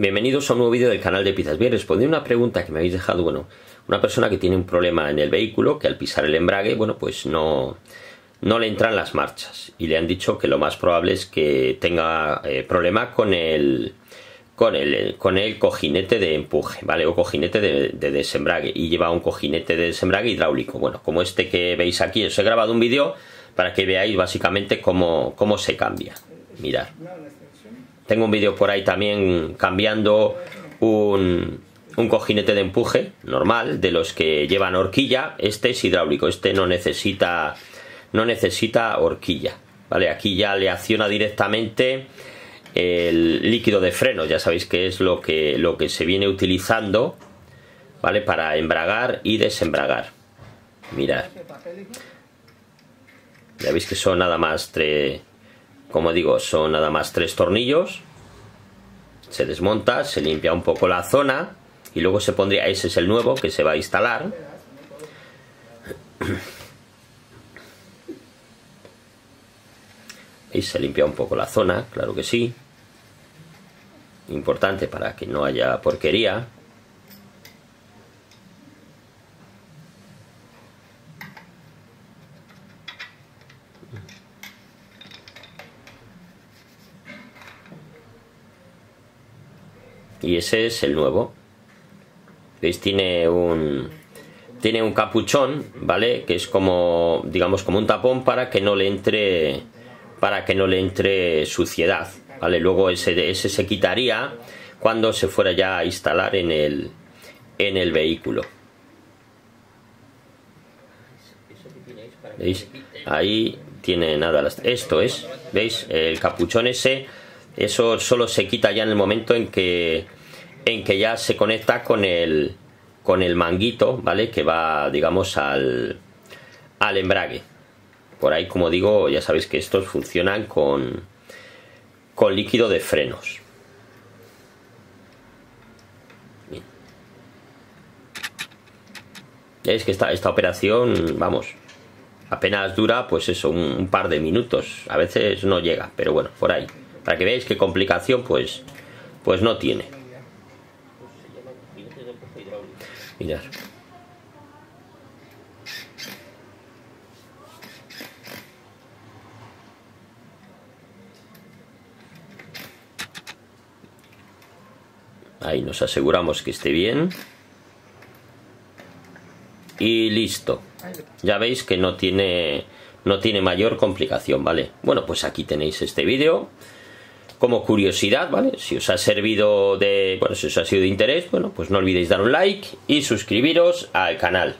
Bienvenidos a un nuevo vídeo del canal de Pizzas. Bien, respondí una pregunta que me habéis dejado, bueno, una persona que tiene un problema en el vehículo, que al pisar el embrague, bueno, pues no, no le entran las marchas. Y le han dicho que lo más probable es que tenga eh, problema con el, con el, con el cojinete de empuje, ¿vale? O cojinete de, de, desembrague. Y lleva un cojinete de desembrague hidráulico. Bueno, como este que veis aquí, os he grabado un vídeo para que veáis básicamente cómo, cómo se cambia. Mirad. Tengo un vídeo por ahí también cambiando un, un cojinete de empuje normal, de los que llevan horquilla. Este es hidráulico, este no necesita, no necesita horquilla. ¿Vale? Aquí ya le acciona directamente el líquido de freno, ya sabéis que es lo que, lo que se viene utilizando ¿vale? para embragar y desembragar. Mirad. Ya veis que son nada más tres, como digo, son nada más tres tornillos. Se desmonta, se limpia un poco la zona y luego se pondría, ese es el nuevo que se va a instalar. Y se limpia un poco la zona, claro que sí. Importante para que no haya porquería. Y ese es el nuevo. Veis tiene un tiene un capuchón vale que es como digamos como un tapón para que no le entre para que no le entre suciedad vale luego ese, ese se quitaría cuando se fuera ya a instalar en el en el vehículo. Veis ahí tiene nada esto es veis el capuchón ese eso solo se quita ya en el momento en que en que ya se conecta con el con el manguito vale que va digamos al al embrague. Por ahí como digo ya sabéis que estos funcionan con con líquido de frenos. Es que esta, esta operación vamos apenas dura pues eso un, un par de minutos. A veces no llega pero bueno por ahí para que veáis qué complicación pues pues no tiene. Mirad. Ahí nos aseguramos que esté bien. Y listo. Ya veis que no tiene no tiene mayor complicación vale bueno pues aquí tenéis este vídeo como curiosidad, ¿vale? Si os ha servido de, bueno, si os ha sido de interés, bueno, pues no olvidéis dar un like y suscribiros al canal.